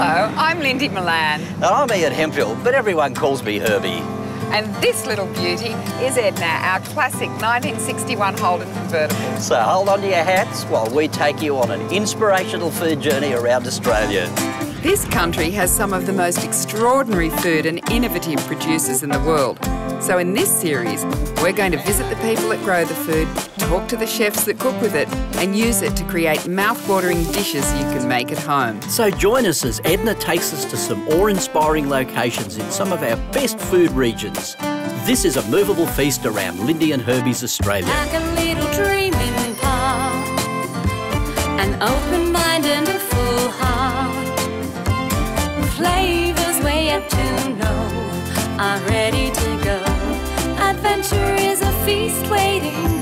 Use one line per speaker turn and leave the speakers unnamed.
Hello, I'm Lyndey Milan.
And I'm Ian Hemphill, but everyone calls me Herbie.
And this little beauty is Edna, our classic 1961 Holden convertible.
So hold on to your hats while we take you on an inspirational food journey around Australia.
This country has some of the most extraordinary food and innovative producers in the world. So in this series, we're going to visit the people that grow the food, talk to the chefs that cook with it, and use it to create mouth-watering dishes you can make at home.
So join us as Edna takes us to some awe-inspiring locations in some of our best food regions. This is a movable feast around Lyndey and Herbie's Australia.
Like a little dreaming part, an open mind and a full heart. Flavors way yet to know are ready to go. Adventure is a feast waiting